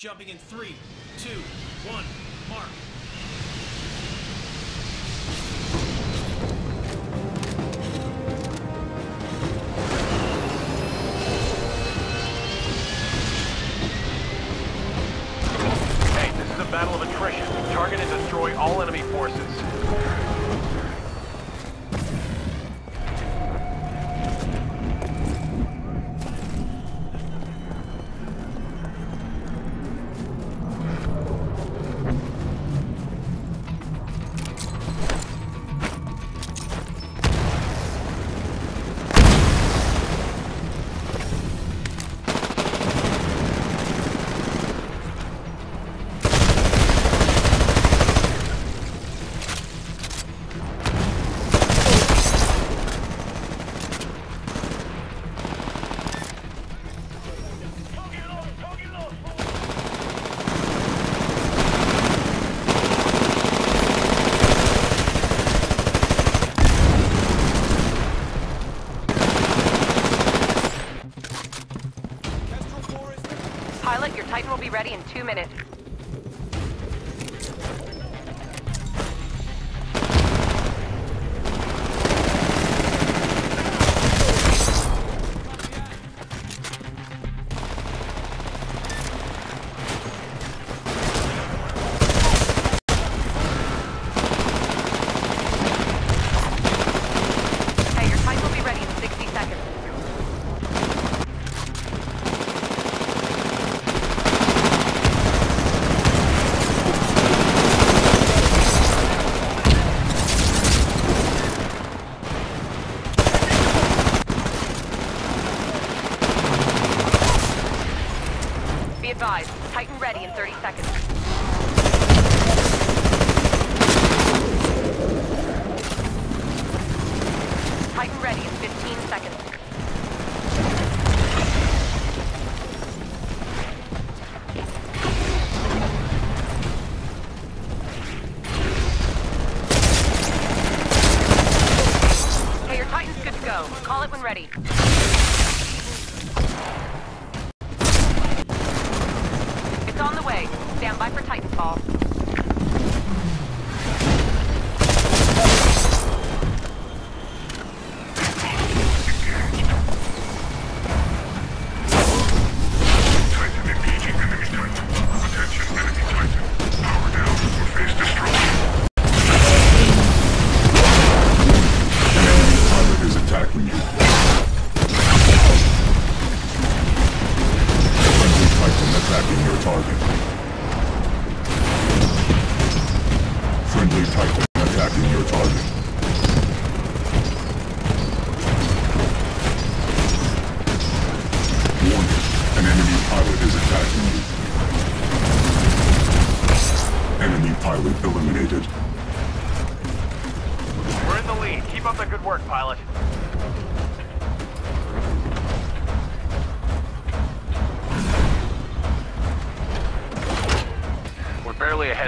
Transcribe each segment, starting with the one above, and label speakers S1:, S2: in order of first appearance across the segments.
S1: Jumping in three, two, one, mark.
S2: Be ready in two minutes. In 30 seconds.
S3: Attacking your target. Friendly Titan attacking your target. Warning, an enemy pilot is attacking you. Enemy pilot eliminated.
S4: We're in the lead. Keep up the good work, pilot.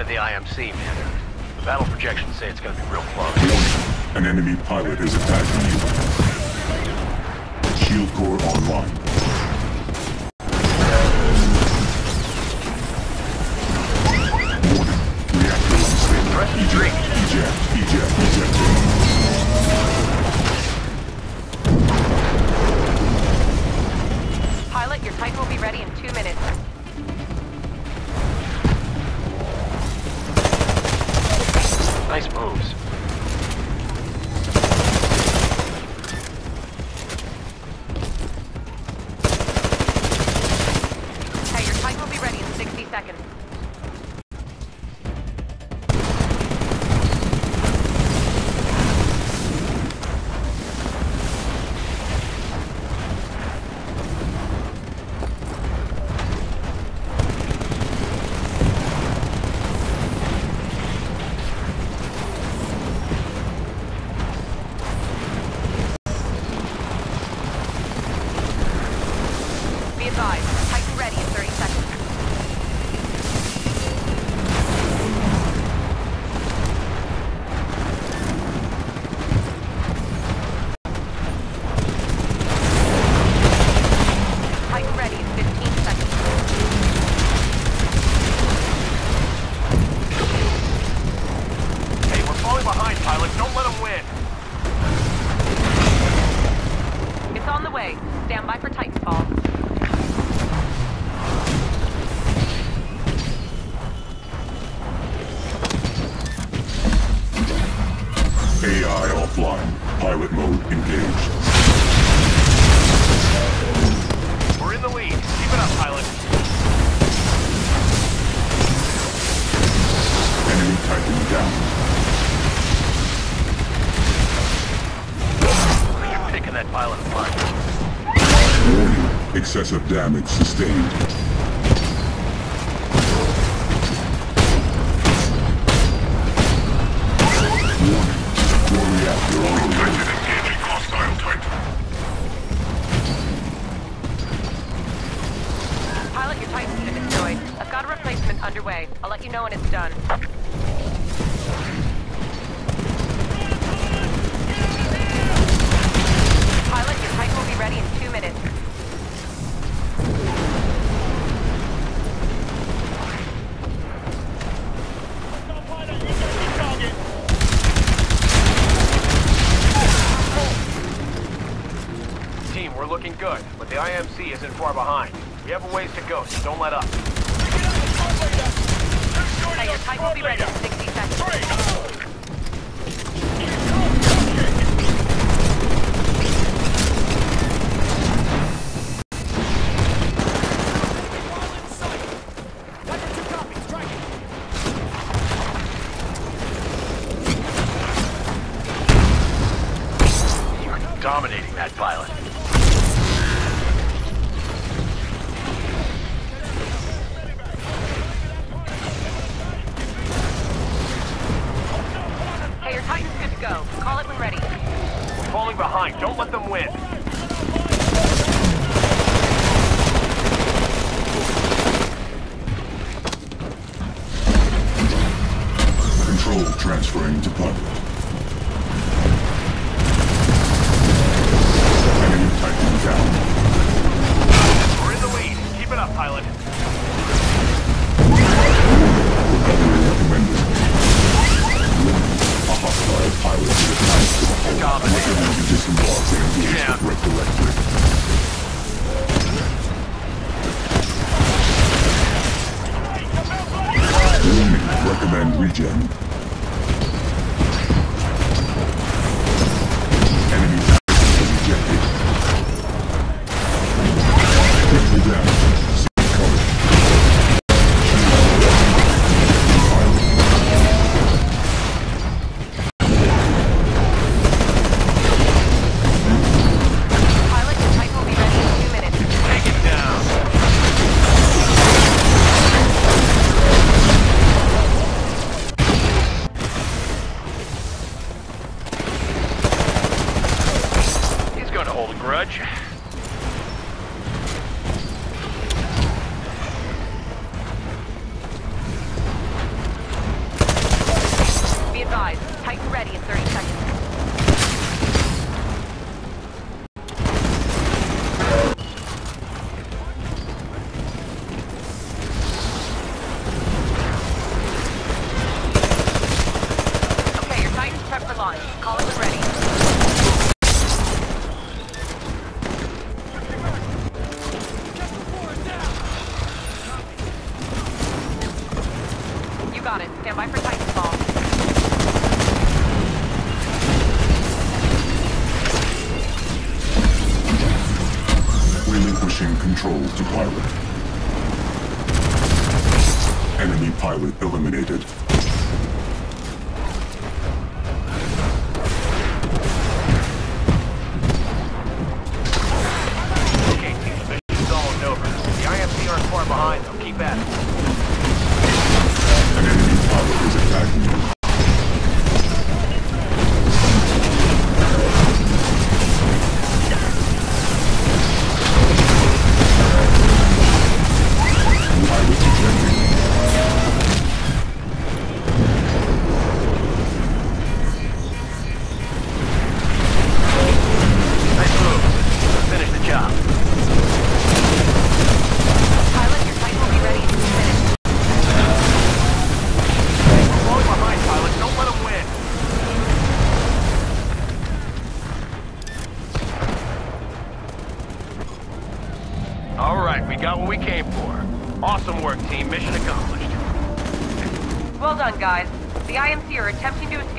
S4: Of the IMC, man. The battle projections say it's gonna be real close.
S3: An enemy pilot is attacking you. Shield core online. Nice moves. way.
S4: Stand
S3: by
S4: for
S3: Titanfall. AI offline.
S2: Pilot
S4: mode
S3: engaged.
S4: We're in the lead. Keep it up, pilot.
S3: Enemy Titan down.
S4: that pile of.
S3: Warning, excessive damage sustained. Warning, hostile
S2: Pilot, your I've got a replacement underway. I'll let you know when it's done.
S4: looking good, but the IMC isn't far behind. We have a ways to go, so don't let up.
S2: Type will be ready in 60 seconds. Three. go. Call it when ready.
S4: We're falling behind. Don't let them win.
S3: Control transferring to recommend regen. I eliminated.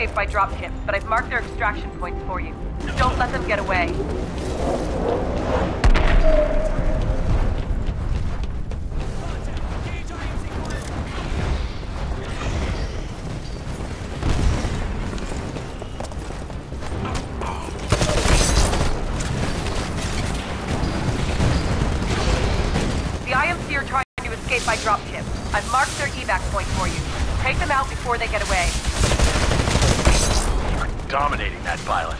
S2: Attempting to escape by dropship, but I've marked their extraction points for you. Don't let them get away. The IMC are trying to escape by dropship. I've marked their evac point for you. Take them out before they get away.
S4: Dominating that pilot.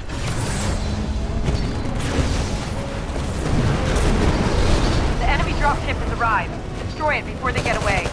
S2: The enemy dropship has arrived. Destroy it before they get away.